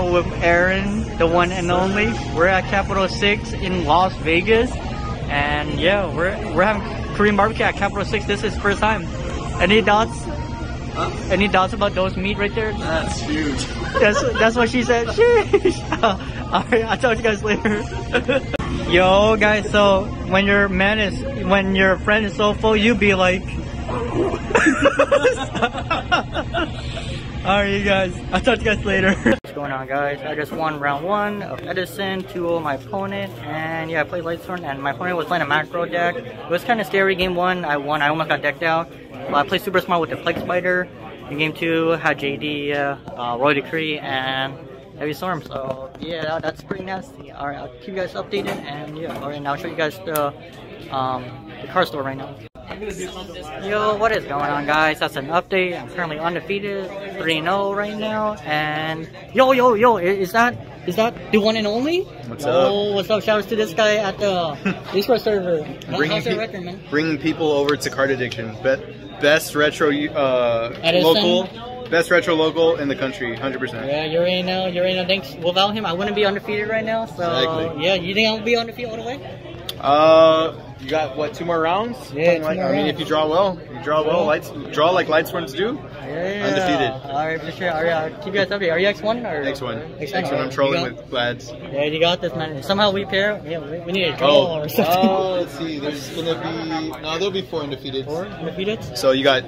out with Aaron, the one and only. We're at Capital Six in Las Vegas, and yeah, we're we're having Korean barbecue at Capital Six. This is first time. Any thoughts? Any thoughts about those meat right there? That's huge. That's that's what she said. Sheesh. Alright, I'll talk to you guys later. Yo, guys. So when your man is when your friend is so full, you be like. Alright, you guys. I'll talk to you guys later. What's going on, guys? I just won round one of Edison, 2 my opponent, and yeah, I played Lightsworn, and my opponent was playing a macro deck. It was kind of scary game one. I won. I almost got decked out. Well, I played super smart with the Plague Spider. In game two, had JD, uh, uh, Royal Decree, and Heavy Storm. So yeah, that- that's pretty nasty. Alright, I'll keep you guys updated, and yeah, alright, now I'll show you guys the, um, the car store right now. Yo, what is going on, guys? That's an update. I'm currently undefeated, 3-0 right now, and yo, yo, yo, is that is that the one and only? What's oh, what's up? Shoutouts to this guy at the Discord server. Bringing, pe- record, bringing people over to Card Addiction. Be- best retro uh, local, best retro local in the country, 100%. Yeah, you're in now. You're in now. Thanks. Without him, I wouldn't be undefeated right now. So Exactly. yeah, you think I'll be undefeated all the way? Uh, you got what? Two more rounds? Yeah, like- more I mean, rounds. if you draw well, you draw well. Lights draw like Lightsworns do. Yeah. Undefeated. All right, for sure. All right, I'll keep you guys updated. Are you uh, X1 or Next one. X1. Next one. I'm trolling got- with lads. Yeah, you got this, man. Somehow we pair. Yeah, we, we need a oh. draw Oh. or something. Oh, let's see. There's gonna be no. There'll be four undefeated. Four undefeated. So you got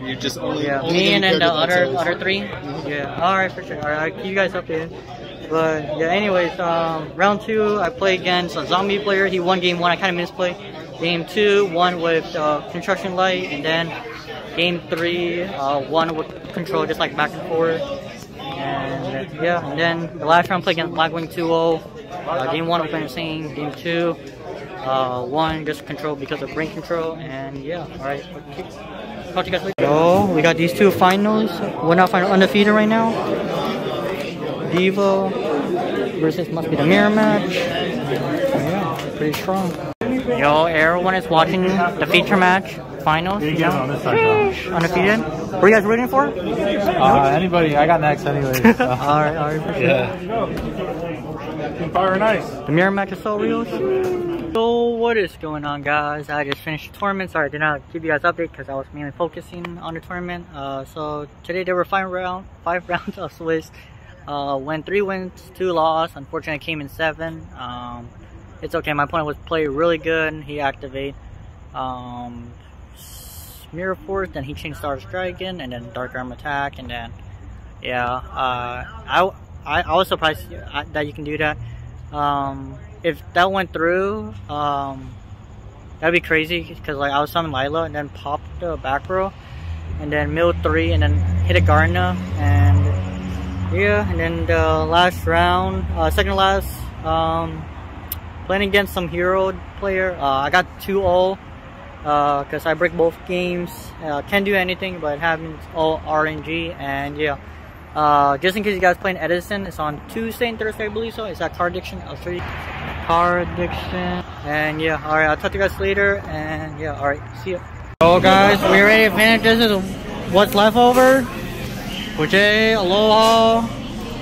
you just only Yeah, only me getting and then the paired with other Exos. other 3 mm-hmm. Yeah, all right for sure. All right, I'll keep you guys updated. But yeah, anyways, um, round two, I play against a zombie player. He won game one. I kind of misplay. Game two, one with uh, construction light, and then game three, uh, one with control, just like back and forth. And yeah, and then the last round, I played against Blackwing 2-0. Uh, game one, was insane. Game two, uh, one just control because of brain control. And yeah, all right. Talk to you guys later. So we got these two finals. We're not final undefeated right now. Devo versus must be the mirror match. Yeah, pretty strong. Yo, everyone is watching the feature match finals. You know? Undefeated. What are you guys rooting for? Uh, anybody, I got next anyway. So. Alright, alright, for sure. yeah. Fire and ice. The mirror match is so real. So what is going on guys? I just finished the tournament. Sorry I did not give you guys update because I was mainly focusing on the tournament. Uh, so today there were five round five rounds of Swiss. Uh, went three wins, two loss. Unfortunately came in seven. Um, it's okay. My opponent was played really good. He activate um, Mirror Force, then he changed Star Dragon, and then Dark Arm Attack, and then yeah, uh, I, I I was surprised uh, that you can do that. Um, if that went through, um, that'd be crazy because like I was summoning Lyla and then popped the back row, and then mill three and then hit a Garna and yeah, and then the last round, uh, second last, um, playing against some hero player. Uh, I got 2-0 because I break both games. Uh, can't do anything, but having all RNG and yeah. Uh, just in case you guys playing Edison, it's on Tuesday and Thursday, I believe so. It's at Card Addiction. I'll show you. Card Addiction. And yeah, alright, I'll talk to you guys later. And yeah, alright, see ya. So guys, we ready to finish. This is what's left over. Jay, Aloha.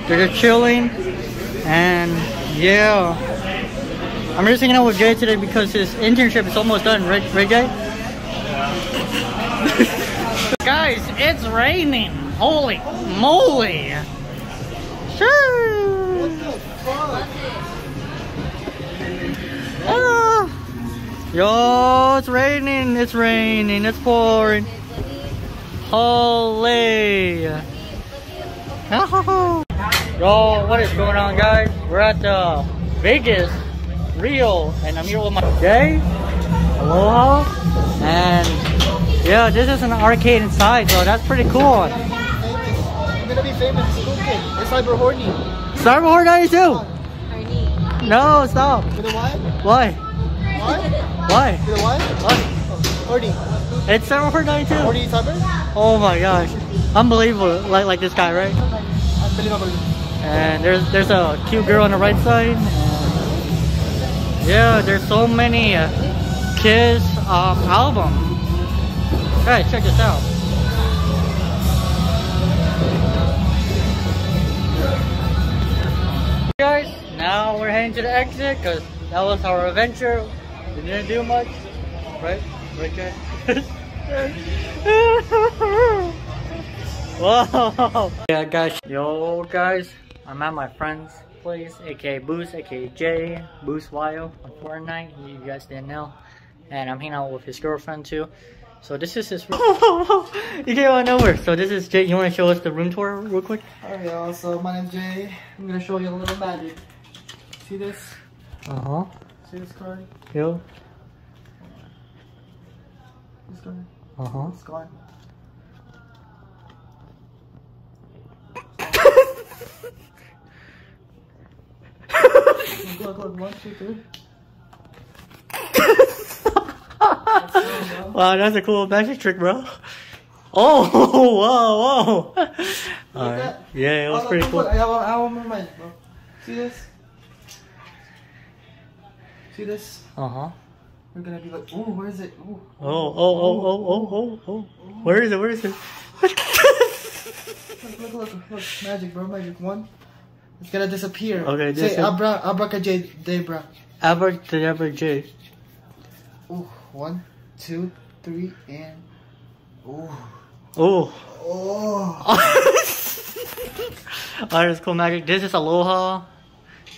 They're just chilling. And yeah. I'm just hanging out with Jay today because his internship is almost done, right, right Jay? Guys, it's raining. Holy moly. Sure. Ah. Yo, it's raining. It's raining. It's pouring. Holy. Yo, what is going on, guys? We're at the Vegas, Rio, and I'm here with my Jay, Aloha, and yeah, this is an arcade inside, so that's pretty cool. I'm gonna be famous. Cool kid. It's cyber horny. Cyberhorn 92! No, stop. You know why? Why? Why? Why? You know why? Why? Horny. It's Cyber 92. Horny cyber? Oh my gosh. Unbelievable. Like like this guy, right? Unbelievable. And there's there's a cute girl on the right side. Yeah, there's so many uh, Kiss um, album. Guys, check this out. Guys, now we're heading to the exit because that was our adventure. We didn't do much, right? Right, guys? Whoa! Yeah, guys. Yo, guys. I'm at my friend's place, aka Boost, aka Jay, Boost Wild on Fortnite. You guys didn't know. And I'm hanging out with his girlfriend too. So this is his room. you came out of nowhere. So this is Jay. You want to show us the room tour real quick? Alright, y'all. So my name's Jay. I'm gonna show you a little magic. See this? Uh huh. See this card? Yo. This card? Uh huh. It's gone. look, look, look. One, two, three. Wow, that's a cool magic trick, bro. Oh, whoa, whoa. Alright. that? Yeah, it was Oh, pretty look, cool. look, I have, I have more bro. See this? See this? Uh huh. We're gonna be like, ooh, where is it? Ooh. Oh, oh, oh, oh, oh, oh, oh. Where is it? Where is it? Look, look, look, look. Magic, bro, magic. One. It's gonna disappear. Okay, Say dis- abra, abracadabra. Abracadabra J. Ooh, one, two, three, and ooh. Oh. Oh. Alright, it's cool magic. This is Aloha,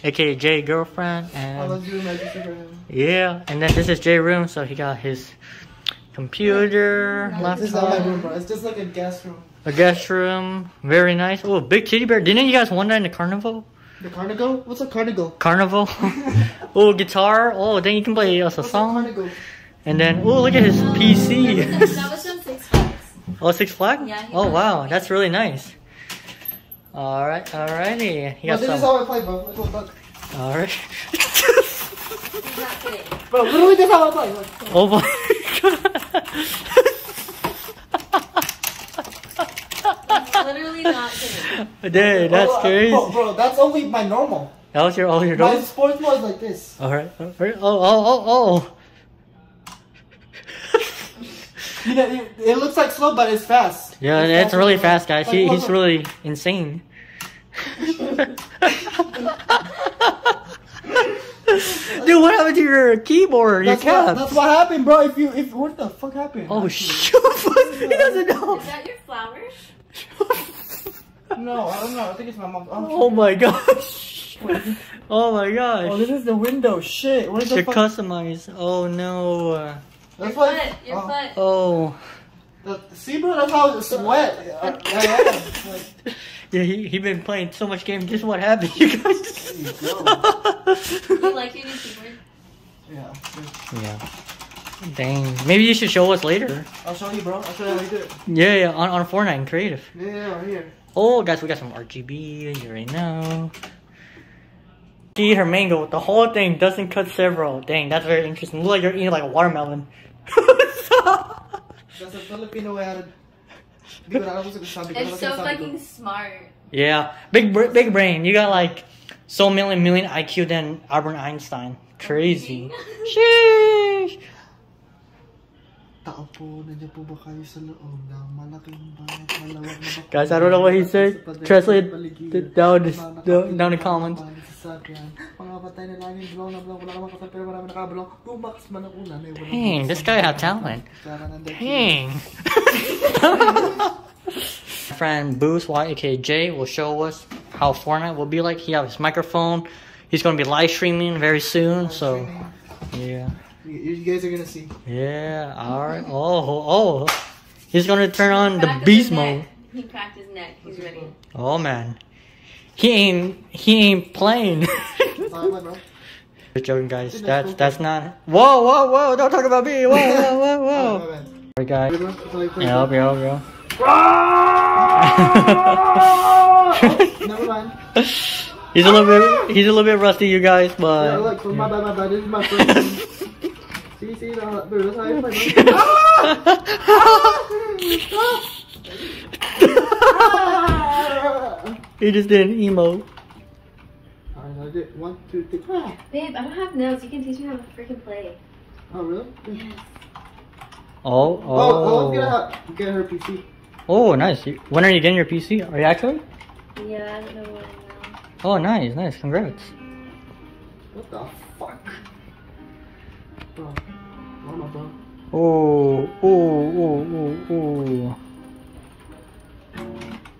aka Jay girlfriend, I and love you, magic trick yeah, and then this is Jay room, so he got his computer, This is not my room, bro. It's just like a guest room. a guest room, very nice. Oh, big teddy bear. Didn't you guys want that in the carnival? The carnival? What's a carnival? Carnival. oh, guitar. Oh, then you can play us a What's a song. carnival? And then, oh, look at his PC. that was from Six Flags. oh, Six Flag. Yeah, he Oh, wow, that's really nice. All right, alrighty. You No, got this is how I play, bro. Look, look, look. All right. He's not kidding. Bro, literally this is how I play. Look. oh my He's literally not kidding. Dude, oh, that's oh, oh, crazy. Bro, bro, that's only my normal. That was your all your My sports mode is like this. All right. all right. Oh oh oh oh. You know, it, it looks like slow, but it's fast. Yeah, It's it's really fast, guys. He, he's really insane. Dude, what happened to your keyboard? Your That's what, that's what happened, bro. If you, if what the fuck happened? Oh shoot! he doesn't know. Is that your flowers? No, I don't know. I think it's my mom. Oh, Oh my gosh! Oh my gosh. oh, this is the window. Shit. What is the You're fuck? customized. Oh no. That's Your like. foot. Your oh, foot. Oh. The- see, bro. That's how it's sweat. I, I. Like, Yeah, he he been playing so much game. Guess what happened, you guys? You like your new keyboard? yeah. yeah. Dang. Maybe you should show us later. I'll show you, bro. I'll show you how you do it. Yeah, yeah. On on Fortnite and creative. Yeah, yeah, right here. Oh, guys, we got some RGB. You already know. See her mango. The whole thing doesn't cut several. Dang, that's very interesting. Look like you're eating like a watermelon. That's a Filipino way to. Di ko na alam kung sabi ko. It's so fucking smart. yeah, big br- big brain. You got like so million million IQ than Albert Einstein. Crazy. Sheesh. Nandiyan po ba kayo sa loob ng malaking bahay, malawak na? Guys, I don't know what he said. Translate it down, down, the comments. mga sasakyan, Mga patay na langit, blong na blong, wala namang kasal, pero marami nakablong. Bumakas man ang ulan, eh, walang Dang, this guy had talent. Dang. friend Boost YAKJ will show us how Fortnite will be like. He has his microphone. He's gonna be live streaming very soon. So yeah, You, you guys are gonna see. yeah. All right. Oh, oh. He's gonna turn on the beast the mode. He cracked his neck. He's ready. Oh man, he ain't he ain't playing. Alright, bro. Just joking, guys. That's that's not. Whoa, whoa, whoa! Don't talk about me. Whoa, whoa, whoa, whoa. Alright, Alright, guys. bro. That's all you play. Yeah, yeah, yeah. Never mind. He's a little bit he's a little bit rusty, you guys, Yeah, but look, my bad, my bad. This is my first one. see, see, no, bro, that's how you. Ah! he just did an emo. Alright, I did one, two, three. Babe, I don't have nails. You can teach me how to freaking play. Oh, really? Yes. Oh, Oh, oh, oh, let's get her, get her PC. oh, nice. When are you getting your PC? Are you actually? Yeah, I don't know what I. Oh, nice, nice. Congrats. What the fuck? Bro, mama, bro. Oh, oh, oh, oh, oh.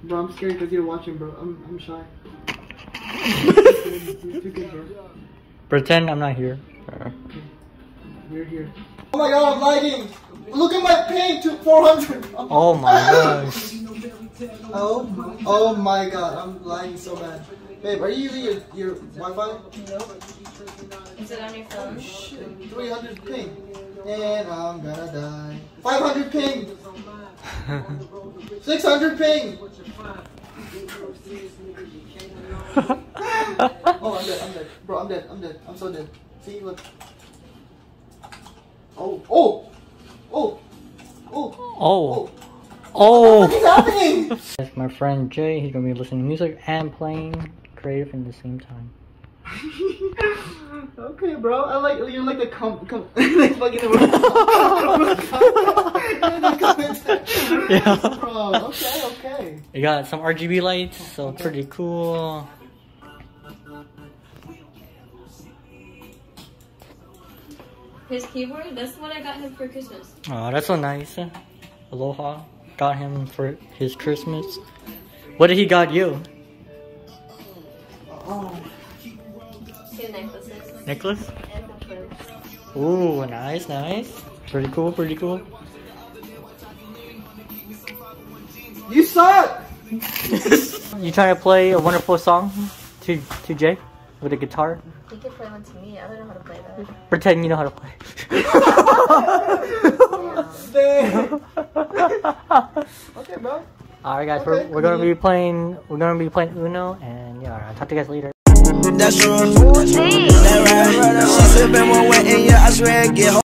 Bro, I'm scared because you're watching, bro. I'm, I'm shy. You're too good, bro. Pretend I'm not here. We're here. Oh my god, I'm lagging! Look at my ping to 400! Oh my gosh. Oh, oh my god, I'm lagging so bad. Babe, are you using your, your Wi-Fi? Nope. Is it on your phone? Oh, shit, 300 ping. And I'm gonna die. 500 ping! 600 ping! Oh, I'm dead, I'm dead. Bro, I'm dead, I'm dead. I'm so dead. See, look. Oh, oh! Oh! Oh! Oh, Oh! Oh. What is oh. happening? That's my friend Jay. He's gonna be listening to music and playing creative in the same time. okay, bro. I like you're like the com com like fucking the Yeah. Bro, okay, okay. You got some RGB lights, so pretty cool. His keyboard? That's what I got him for Christmas. Oh, that's so nice. Aloha got him for his Christmas. What did he got you? Oh, Two necklaces. Necklace? Ooh, nice, nice. Pretty cool, pretty cool. you suck. you trying to play a wonderful song to to Jay with a guitar? He can play one to me. I don't know how to play that. Pretend you know how to play. Okay, bro. Alright guys, Okay, we're, we're gonna be playing we're gonna be playing Uno and yeah, I'll talk to you guys later. That's true. That right. She sippin' one wet and yeah, I swear it get